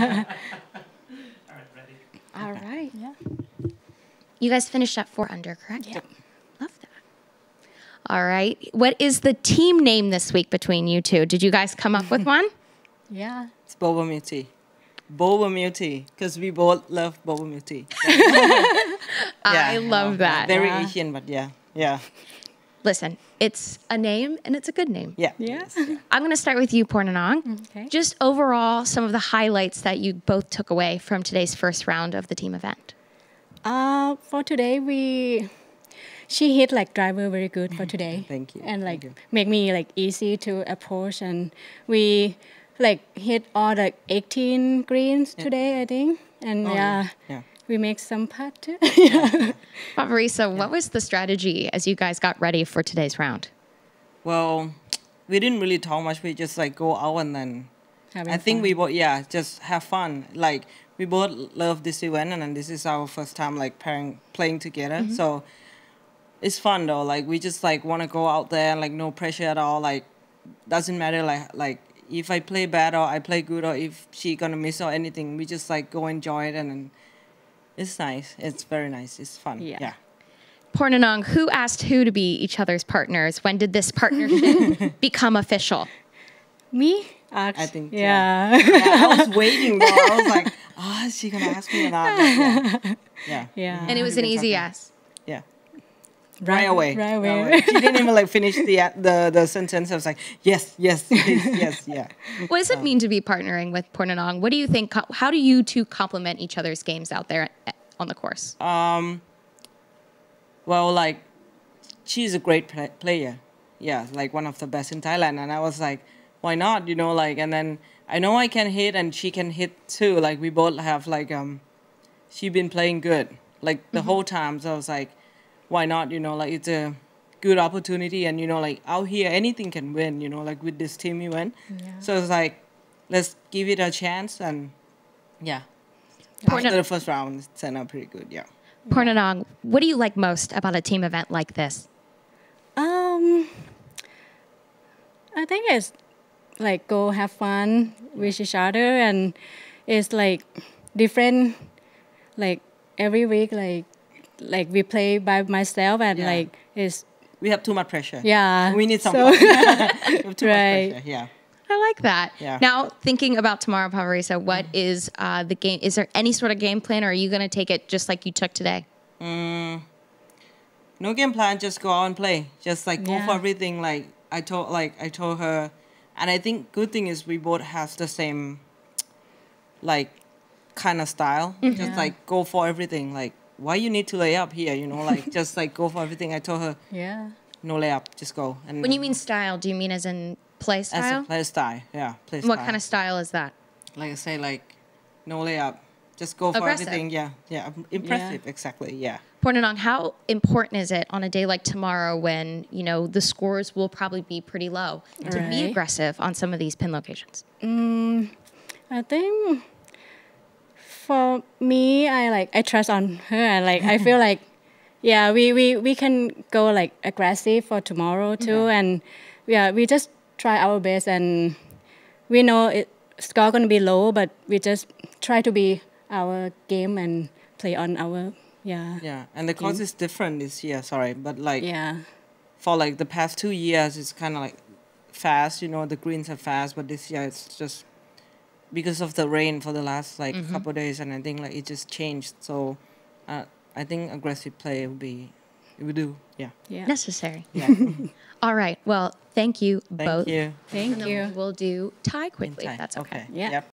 ready. All right. Yeah. You guys finished at four under, correct? Yeah. Love that. All right. What is the team name this week between you two? Did you guys come up with one? Yeah. It's boba milk tea. Boba milk tea, because we both love boba milk tea. I love that. Very Yeah. Asian, but yeah, yeah, Listen, it's a name and it's a good name. yeah. Yeah. I'm going to start with you, Pornanong. Okay. Just overall, some of the highlights that you both took away from today's first round of the team event. Uh, for today, we she hit like driver very good for today. Thank you, And like you. make me like easy to approach, and we like hit all the 18 greens today, I think. And Oh, yeah, yeah. We make some putt too. Pavarisa, what was the strategy as you guys got ready for today's round? Well, we didn't really talk much. We just like go out and then. Having I think fun. we both yeah just have fun. Like we both love this event, and then this is our first time like pairing playing together. Mm-hmm. So it's fun though. Like we just like want to go out there and like no pressure at all. Like doesn't matter like like if I play bad or I play good or if she gonna miss or anything. We just like go enjoy it and. then it's nice. It's very nice. It's fun. Yeah. yeah. Pornanong, who asked who to be each other's partners? When did this partnership become official? me. Ask, I think, Yeah. Yeah, I was waiting though. I was like, oh, is she gonna ask me or not? Yeah. Yeah. yeah. And it was an easy talking. yes. Yeah. Right away. Right away. She didn't even like finish the the the sentence. I was like, yes, yes, yes, yes, yeah. What does it mean to be partnering with Pornanong? What do you think? How do you two complement each other's games out there eh, on the course? Um. Well, like, she's a great pla player. Yeah, like one of the best in Thailand, and I was like, why not? You know, like, and then I know I can hit, and she can hit too. Like, we both have like um, she been playing good like the whole time. So I was like, why not? You know, like it's a good opportunity, and you know, like out here anything can win. You know, like with this team you win. So it's like, let's give it a chance, and yeah. Porna- After the first round, it turned out pretty good. Yeah. Pornanong, what do you like most about a team event like this? Um, I think it's like go have fun with each other, and it's like different. Like every week, like like we play by myself, and Yeah. like it's We have too much pressure. yeah. We need some. So- fun. we have too Right. much pressure. Yeah. I like that. Yeah. Now, thinking about tomorrow, Pavarisa, what mm-hmm. is uh, the game? Is there any sort of game plan, or are you going to take it just like you took today? Mm. No game plan. Just go out and play. Just like go for everything. Like I told, like I told her, and I think good thing is we both has the same, like, kind of style. Just Yeah. like go for everything. Like why you need to lay up here? You know, like just like go for everything. I told her yeah. no lay up. Just go. And When you mean style, do you mean as in play style? as style? a play style, yeah, play what style. kind of style is that? like I say, like no lay up. Just go for Aggressive. everything. Yeah, yeah. Impressive. Exactly. Yeah. Pornanong, how important is it on a day like tomorrow when, you know, the scores will probably be pretty low to be aggressive on some of these pin locations? Mm, I think for me, I like I trust on her, and like I feel like yeah, we, we we can go like aggressive for tomorrow too, and yeah, we just try our best, and we know it score gonna be low, but we just try to be our game and play on our yeah Yeah, and the course is different this year. Sorry, but like yeah for like the past two years, it's kind of like fast. You know, the greens are fast, but this year it's just because of the rain for the last like couple days, and I think like it just changed. So, uh, I think aggressive play will be, it will do. Yeah. yeah. Necessary. Yeah. All right. Well, thank you Thank both. you. Thank And then you. We'll do tie quickly, if Okay. that's okay. Yeah. Yep.